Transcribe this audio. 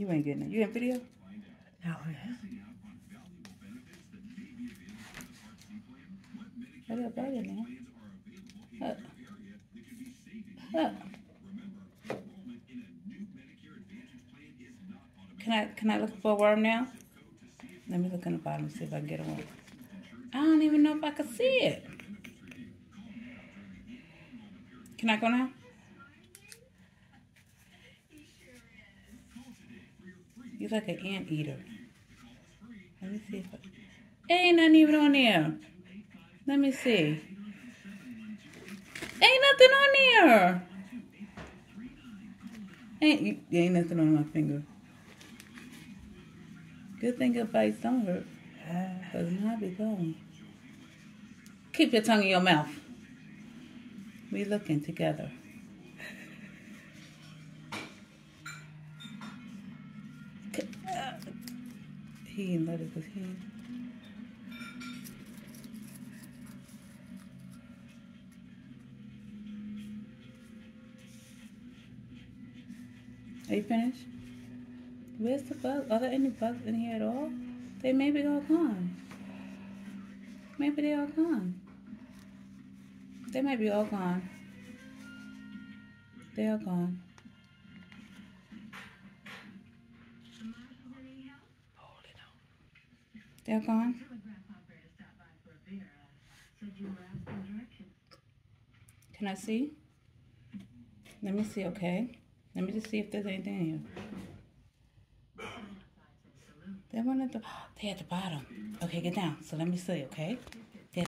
You ain't getting it. You in video? No, Hurry up, hurry up. Up. Can I can I look for a worm now? Let me look in the bottom and see if I can get a worm. I don't even know if I can see it. Can I go now? He's like an ant eater. Let me see if I... Ain't nothing even on there. Let me see. Ain't nothing on there. Ain't ain't nothing on my finger. Good thing your bites don't hurt. Cause mine be going. Keep your tongue in your mouth. We looking together. He let it cause he. Are you finished? Where's the bugs? Are there any bugs in here at all? They may be all gone. Maybe they all gone. They might be all gone. They are gone. They're gone. Can I see? Let me see, okay? Let me just see if there's anything in here. They one at the they at the bottom. Okay, get down. So let me see, okay?